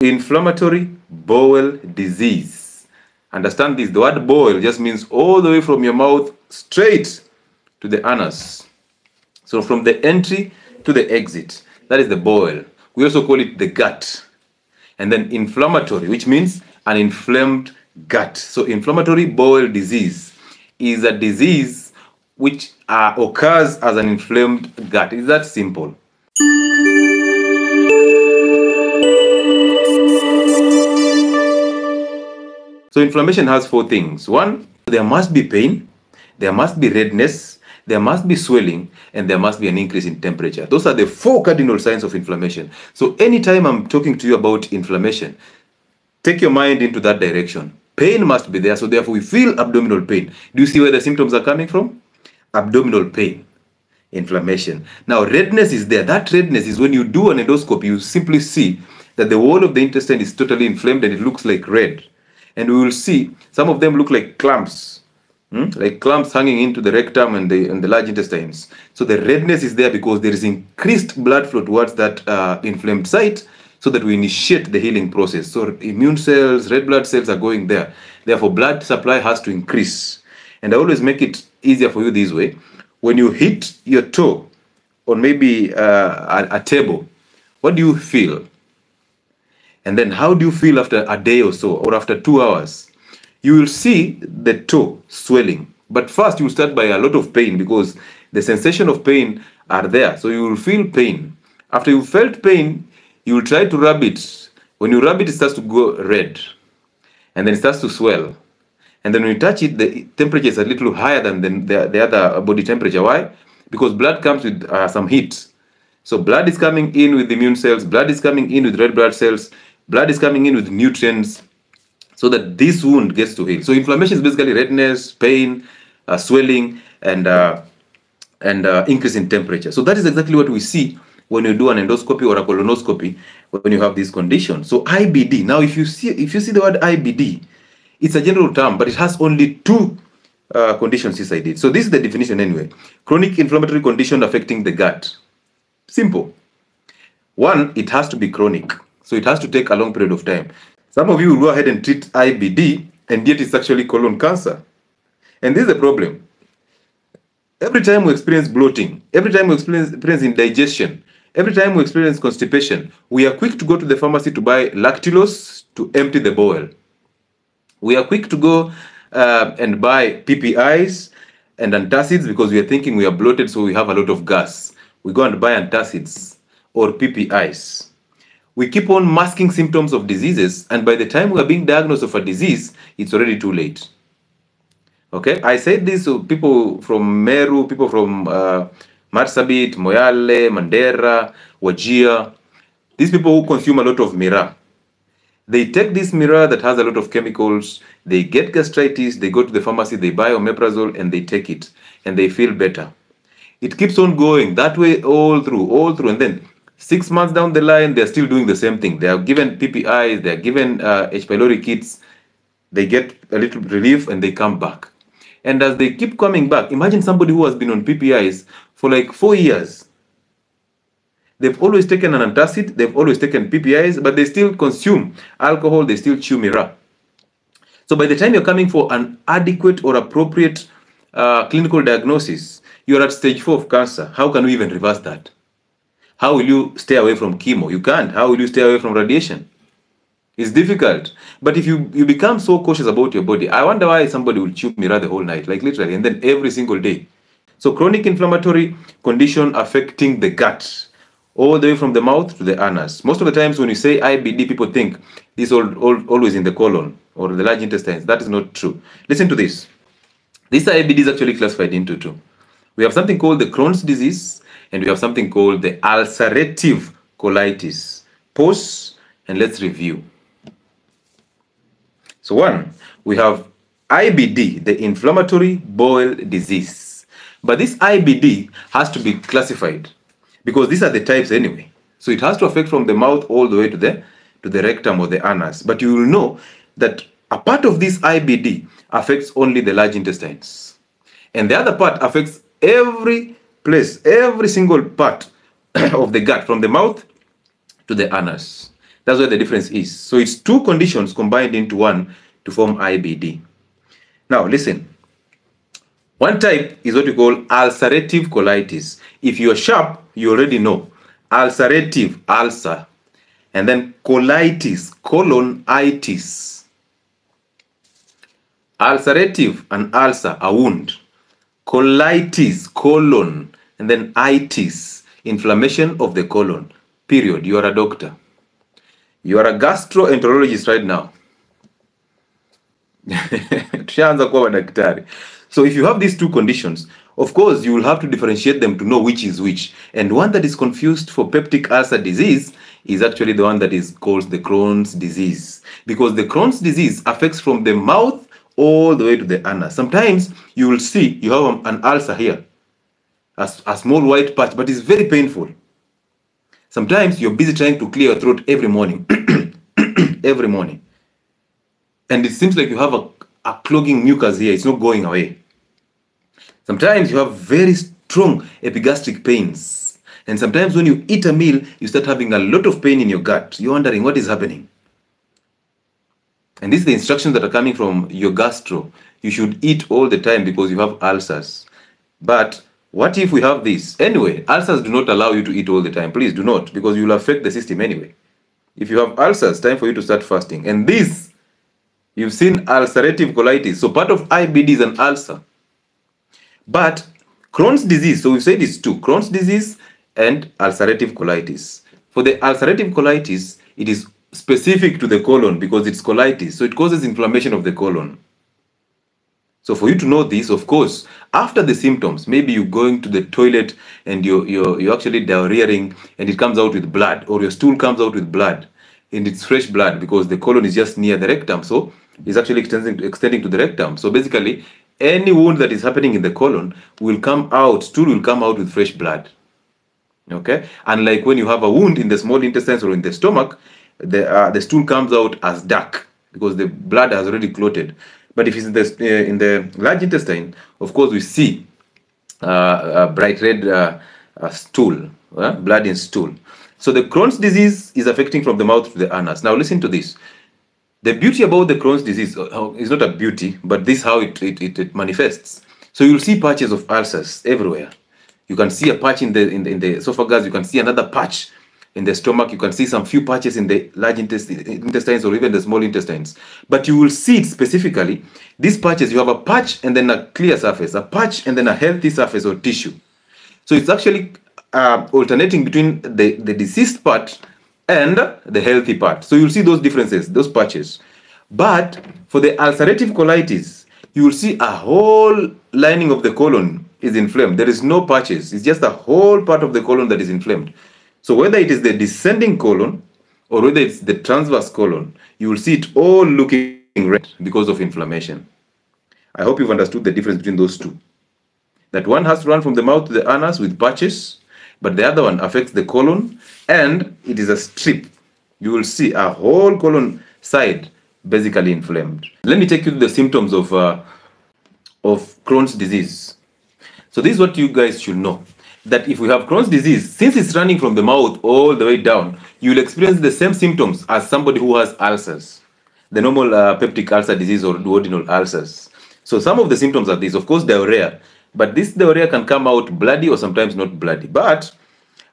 inflammatory bowel disease. Understand this. The word bowel just means all the way from your mouth straight to the anus. So from the entry to the exit. That is the bowel. We also call it the gut. And then inflammatory, which means an inflamed gut. So inflammatory bowel disease is a disease which uh, occurs as an inflamed gut. Is that simple? So inflammation has four things. One, there must be pain, there must be redness, there must be swelling, and there must be an increase in temperature. Those are the four cardinal signs of inflammation. So anytime I'm talking to you about inflammation, take your mind into that direction. Pain must be there, so therefore we feel abdominal pain. Do you see where the symptoms are coming from? Abdominal pain, inflammation. Now, redness is there. That redness is when you do an endoscopy, you simply see that the wall of the intestine is totally inflamed and it looks like red and we will see some of them look like clumps, hmm? like clumps hanging into the rectum and the, and the large intestines. So the redness is there because there is increased blood flow towards that uh, inflamed site so that we initiate the healing process. So immune cells, red blood cells are going there. Therefore, blood supply has to increase. And I always make it easier for you this way. When you hit your toe on maybe uh, a, a table, what do you feel? And then how do you feel after a day or so, or after two hours? You will see the toe swelling. But first, you start by a lot of pain because the sensation of pain are there. So you will feel pain. After you felt pain, you will try to rub it. When you rub it, it starts to go red. And then it starts to swell. And then when you touch it, the temperature is a little higher than the, the other body temperature. Why? Because blood comes with uh, some heat. So blood is coming in with immune cells, blood is coming in with red blood cells, blood is coming in with nutrients so that this wound gets to heal. So inflammation is basically redness, pain, uh, swelling, and uh, and uh, increase in temperature. So that is exactly what we see when you do an endoscopy or a colonoscopy when you have this condition. So IBD. Now, if you see if you see the word IBD, it's a general term, but it has only two uh, conditions inside it. So this is the definition anyway. Chronic inflammatory condition affecting the gut. Simple. One, it has to be chronic. So it has to take a long period of time. Some of you will go ahead and treat IBD, and yet it's actually colon cancer. And this is the problem. Every time we experience bloating, every time we experience, experience indigestion, every time we experience constipation, we are quick to go to the pharmacy to buy lactulose to empty the bowel. We are quick to go uh, and buy PPIs and antacids because we are thinking we are bloated, so we have a lot of gas. We go and buy antacids or PPIs we keep on masking symptoms of diseases, and by the time we are being diagnosed of a disease, it's already too late. Okay, I said this to people from Meru, people from uh, Marsabit, Moyale, Mandera, Wajir, these people who consume a lot of miraa. They take this miraa that has a lot of chemicals, they get gastritis, they go to the pharmacy, they buy omeprazole, and they take it, and they feel better. It keeps on going that way all through, all through, and then Six months down the line, they're still doing the same thing. They are given PPIs, they're given uh, H. pylori kits, they get a little relief and they come back. And as they keep coming back, imagine somebody who has been on PPIs for like four years. They've always taken an antacid, they've always taken PPIs, but they still consume alcohol, they still chew miraa. So by the time you're coming for an adequate or appropriate uh, clinical diagnosis, you're at stage four of cancer. How can we even reverse that? How will you stay away from chemo? You can't. How will you stay away from radiation? It's difficult. But if you, you become so cautious about your body, I wonder why somebody will chew miraa the whole night, like literally, and then every single day. So chronic inflammatory condition affecting the gut, all the way from the mouth to the anus. Most of the times when you say IBD, people think this all, all always in the colon or the large intestines. That is not true. Listen to this. This IBD is actually classified into two. We have something called the Crohn's disease and we have something called the ulcerative colitis. Pause and let's review. So one, we have IBD, the inflammatory bowel disease. But this IBD has to be classified because these are the types anyway. So it has to affect from the mouth all the way to the to the rectum or the anus. But you will know that a part of this IBD affects only the large intestines. And the other part affects every place every single part of the gut from the mouth to the anus. That's where the difference is. So it's two conditions combined into one to form IBD. Now listen. One type is what we call ulcerative colitis. If you're sharp, you already know. Ulcerative, ulcer. And then colitis, colonitis. Ulcerative, an ulcer, a wound. Colitis, colon. And then itis, inflammation of the colon. Period. You are a doctor. You are a gastroenterologist right now. so if you have these two conditions of course you will have to differentiate them to know which is which and one that is confused for peptic ulcer disease is actually the one that is called the crohn's disease because the crohn's disease affects from the mouth all the way to the anus sometimes you will see you have an ulcer here a, a small white patch but it's very painful sometimes you're busy trying to clear your throat every morning every morning and it seems like you have a, a clogging mucus here. It's not going away. Sometimes you have very strong epigastric pains. And sometimes when you eat a meal, you start having a lot of pain in your gut. You're wondering what is happening. And these are the instructions that are coming from your gastro. You should eat all the time because you have ulcers. But what if we have this? Anyway, ulcers do not allow you to eat all the time. Please do not, because you will affect the system anyway. If you have ulcers, time for you to start fasting. And this You've seen ulcerative colitis. So part of IBD is an ulcer. But Crohn's disease, so we've said it's two, Crohn's disease and ulcerative colitis. For the ulcerative colitis, it is specific to the colon because it's colitis. So it causes inflammation of the colon. So for you to know this, of course, after the symptoms, maybe you're going to the toilet and you're, you're, you're actually diarrheaing and it comes out with blood or your stool comes out with blood and it's fresh blood because the colon is just near the rectum. So it's actually extending, extending to the rectum. So basically, any wound that is happening in the colon will come out, stool will come out with fresh blood. Okay? Unlike when you have a wound in the small intestines or in the stomach, the, uh, the stool comes out as dark because the blood has already clotted. But if it's in the, uh, in the large intestine, of course, we see uh, a bright red uh, stool, uh, blood in stool. So the Crohn's disease is affecting from the mouth to the anus. Now listen to this. The beauty about the Crohn's disease uh, is not a beauty, but this is how it, it, it, it manifests. So you'll see patches of ulcers everywhere. You can see a patch in the, in the in the esophagus. You can see another patch in the stomach. You can see some few patches in the large intestines or even the small intestines. But you will see it specifically. These patches, you have a patch and then a clear surface, a patch and then a healthy surface or tissue. So it's actually uh, alternating between the, the diseased part and the healthy part. So you'll see those differences, those patches. But for the ulcerative colitis, you will see a whole lining of the colon is inflamed. There is no patches. It's just a whole part of the colon that is inflamed. So whether it is the descending colon or whether it's the transverse colon, you will see it all looking red because of inflammation. I hope you've understood the difference between those two. That one has to run from the mouth to the anus with patches, but the other one affects the colon and it is a strip. You will see a whole colon side basically inflamed. Let me take you to the symptoms of, uh, of Crohn's disease. So this is what you guys should know. That if we have Crohn's disease, since it's running from the mouth all the way down, you will experience the same symptoms as somebody who has ulcers. The normal uh, peptic ulcer disease or duodenal ulcers. So some of the symptoms are these. Of course, diarrhea. But this diarrhea can come out bloody or sometimes not bloody. But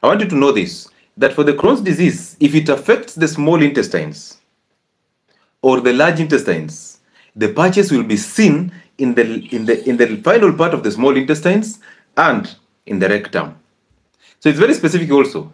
I want you to know this that for the Crohn's disease, if it affects the small intestines or the large intestines, the patches will be seen in the in the in the final part of the small intestines and in the rectum. So it's very specific also.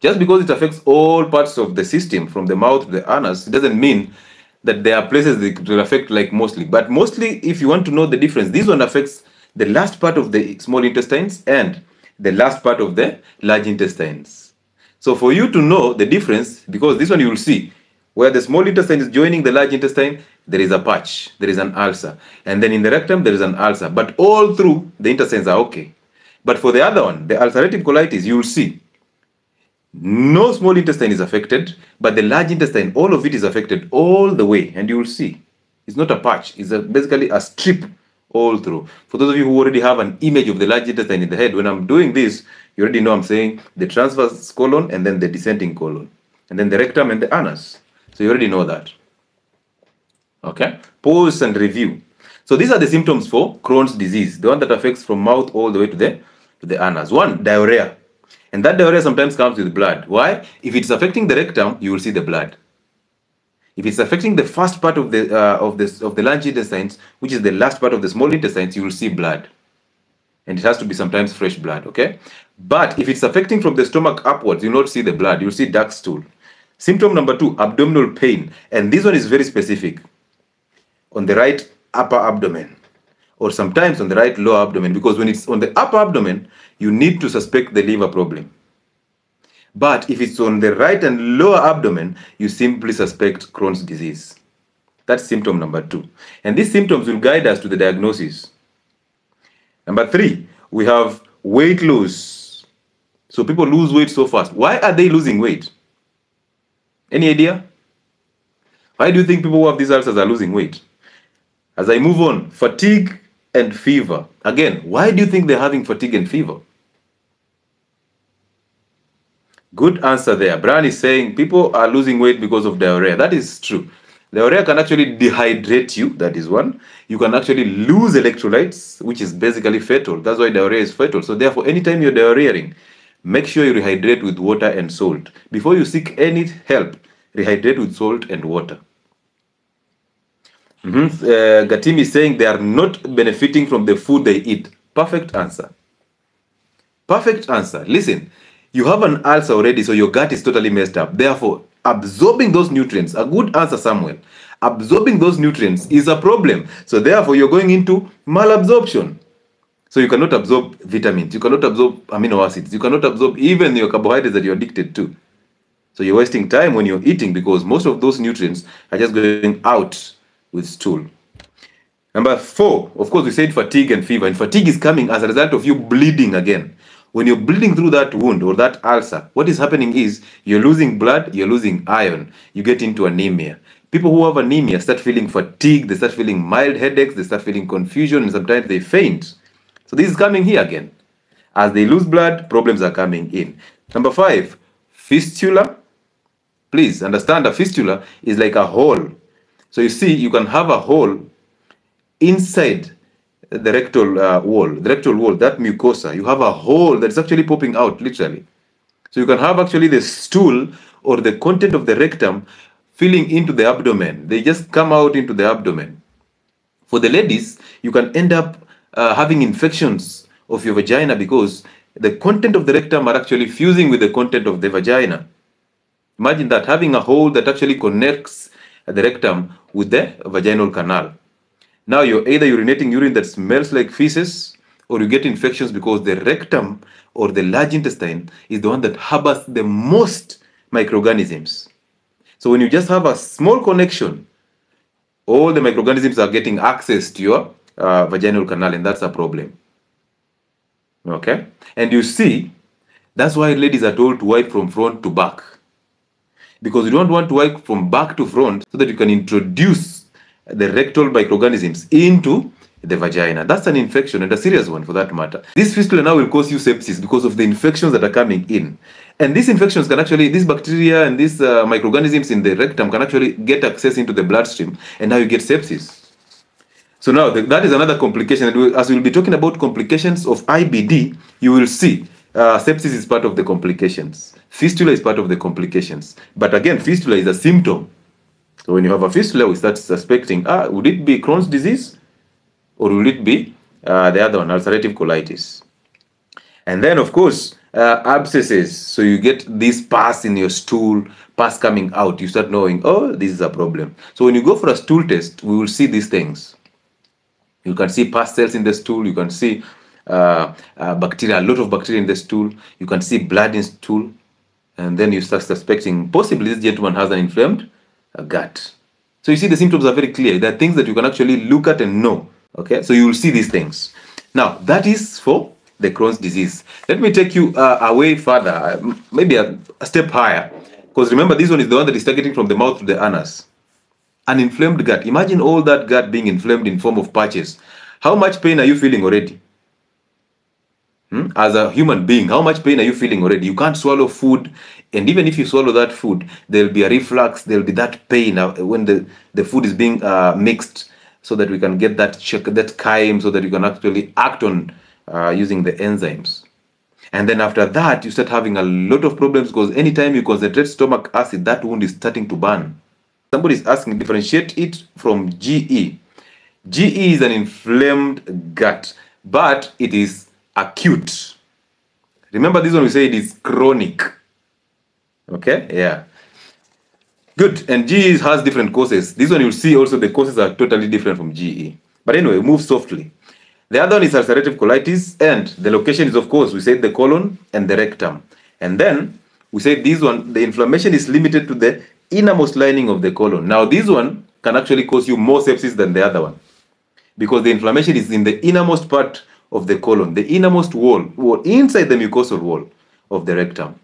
Just because it affects all parts of the system from the mouth to the anus, it doesn't mean that there are places that will affect like mostly. But mostly, if you want to know the difference, this one affects the last part of the small intestines and the last part of the large intestines. So for you to know the difference, because this one you will see, where the small intestine is joining the large intestine, there is a patch, there is an ulcer. And then in the rectum, there is an ulcer. But all through, the intestines are okay. But for the other one, the ulcerative colitis, you will see no small intestine is affected, but the large intestine, all of it is affected all the way. And you will see it's not a patch, it's a, basically a strip all through. For those of you who already have an image of the large intestine in the head, when I'm doing this, you already know I'm saying the transverse colon and then the descending colon. and then the rectum and the anus. So you already know that. Okay, pause and review. So these are the symptoms for Crohn's disease, the one that affects from mouth all the way to the to the anus. One, diarrhea. And that diarrhea sometimes comes with blood. Why? If it's affecting the rectum, you will see the blood. If it's affecting the first part of the uh, of this of the large intestines, which is the last part of the small intestines, you will see blood. And it has to be sometimes fresh blood, okay? But if it's affecting from the stomach upwards, you will not see the blood, you'll see dark stool. Symptom number two, abdominal pain. And this one is very specific. On the right upper abdomen or sometimes on the right lower abdomen because when it's on the upper abdomen, you need to suspect the liver problem. But if it's on the right and lower abdomen, you simply suspect Crohn's disease. That's symptom number two. And these symptoms will guide us to the diagnosis. Number three, we have weight loss. So people lose weight so fast. Why are they losing weight? Any idea? Why do you think people who have these ulcers are losing weight? As I move on, fatigue and fever. Again, why do you think they're having fatigue and fever? Good answer there. Brian is saying people are losing weight because of diarrhea. That is true. Diarrhea can actually dehydrate you. That is one. You can actually lose electrolytes, which is basically fatal. That's why diarrhea is fatal. So therefore, anytime you're diarrheaing, make sure you rehydrate with water and salt. Before you seek any help, rehydrate with salt and water. Mm -hmm. uh, Gatim is saying they are not benefiting from the food they eat. Perfect answer. Perfect answer. Listen, you have an ulcer already, so your gut is totally messed up. Therefore, absorbing those nutrients, a good answer, Samuel, absorbing those nutrients is a problem. So therefore, you're going into malabsorption. So you cannot absorb vitamins, you cannot absorb amino acids, you cannot absorb even your carbohydrates that you're addicted to. So you're wasting time when you're eating because most of those nutrients are just going out with stool. Number four, of course, we said fatigue and fever. And fatigue is coming as a result of you bleeding again. When you're bleeding through that wound or that ulcer, what is happening is you're losing blood, you're losing iron, you get into anemia. People who have anemia start feeling fatigue, they start feeling mild headaches, they start feeling confusion, and sometimes they faint. So this is coming here again. As they lose blood, problems are coming in. Number five, fistula. Please understand a fistula is like a hole so you see, you can have a hole inside the rectal uh, wall, the rectal wall, that mucosa. You have a hole that's actually popping out, literally. So you can have actually the stool or the content of the rectum filling into the abdomen. They just come out into the abdomen. For the ladies, you can end up uh, having infections of your vagina because the content of the rectum are actually fusing with the content of the vagina. Imagine that having a hole that actually connects the rectum with the vaginal canal. Now you're either urinating urine that smells like feces or you get infections because the rectum or the large intestine is the one that harbors the most microorganisms. So when you just have a small connection, all the microorganisms are getting access to your uh, vaginal canal and that's a problem. Okay? And you see, that's why ladies are told to wipe from front to back because you don't want to work from back to front so that you can introduce the rectal microorganisms into the vagina. That's an infection and a serious one for that matter. This fistula now will cause you sepsis because of the infections that are coming in. And these infections can actually, these bacteria and these uh, microorganisms in the rectum can actually get access into the bloodstream and now you get sepsis. So now that is another complication. As we'll be talking about complications of IBD, you will see uh, sepsis is part of the complications. Fistula is part of the complications. But again, fistula is a symptom. So when you have a fistula, we start suspecting, ah, would it be Crohn's disease? Or will it be uh, the other one, ulcerative colitis? And then, of course, uh, abscesses. So you get this pus in your stool, pus coming out. You start knowing, oh, this is a problem. So when you go for a stool test, we will see these things. You can see pus cells in the stool. You can see bacteria, a lot of bacteria in the stool. You can see blood in stool and then you start suspecting possibly this gentleman has an inflamed uh, gut. So you see the symptoms are very clear. There are things that you can actually look at and know. Okay, so you will see these things. Now that is for the Crohn's disease. Let me take you uh, away further, uh, maybe a, a step higher, because remember this one is the one that is targeting from the mouth to the anus. An inflamed gut. Imagine all that gut being inflamed in form of patches. How much pain are you feeling already? Hmm? As a human being, how much pain are you feeling already? You can't swallow food, and even if you swallow that food, there'll be a reflux. There'll be that pain uh, when the the food is being uh, mixed, so that we can get that check that chyme, so that you can actually act on uh, using the enzymes. And then after that, you start having a lot of problems because anytime you concentrate stomach acid, that wound is starting to burn. Somebody is asking, differentiate it from GE. GE is an inflamed gut, but it is acute. Remember this one we said is chronic. Okay, yeah. Good, and GE has different causes. This one you'll see also the causes are totally different from GE. But anyway, move softly. The other one is ulcerative colitis, and the location is, of course, we said the colon and the rectum. And then we said this one, the inflammation is limited to the innermost lining of the colon. Now, this one can actually cause you more sepsis than the other one because the inflammation is in the innermost part of the colon, the innermost wall, wall inside the mucosal wall of the rectum.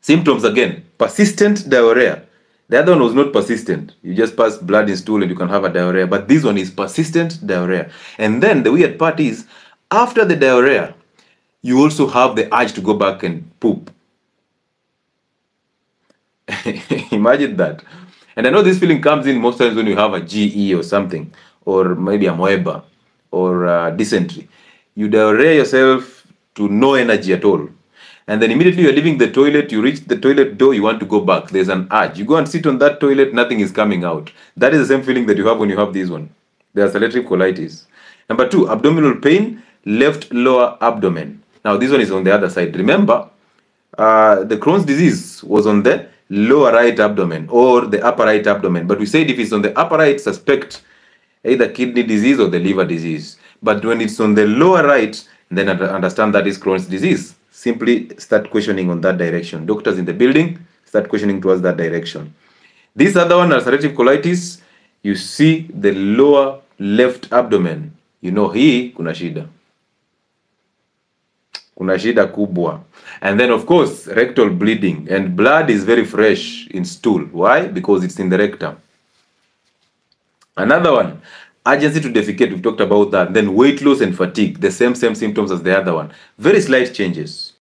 Symptoms again persistent diarrhea. The other one was not persistent. You just pass blood in stool and you can have a diarrhea. But this one is persistent diarrhea. And then the weird part is, after the diarrhea, you also have the urge to go back and poop. Imagine that. And I know this feeling comes in most times when you have a GE or something, or maybe amoeba or uh, dysentery. You diarrhea yourself to no energy at all. And then immediately you're leaving the toilet, you reach the toilet door, you want to go back. There's an urge. You go and sit on that toilet, nothing is coming out. That is the same feeling that you have when you have this one. The ulcerative colitis. Number two, abdominal pain, left lower abdomen. Now this one is on the other side. Remember, uh, the Crohn's disease was on the lower right abdomen or the upper right abdomen. But we said if it's on the upper right, suspect either kidney disease or the liver disease. But when it's on the lower right, then understand that is Crohn's disease. Simply start questioning on that direction. Doctors in the building, start questioning towards that direction. This other one, ulcerative colitis, you see the lower left abdomen. You know hii kuna shida. Kuna shida kubwa. And then of course, rectal bleeding. And blood is very fresh in stool. Why? Because it's in the rectum. Another one, urgency to defecate. We've talked about that. Then weight loss and fatigue, the same same symptoms as the other one. Very slight changes.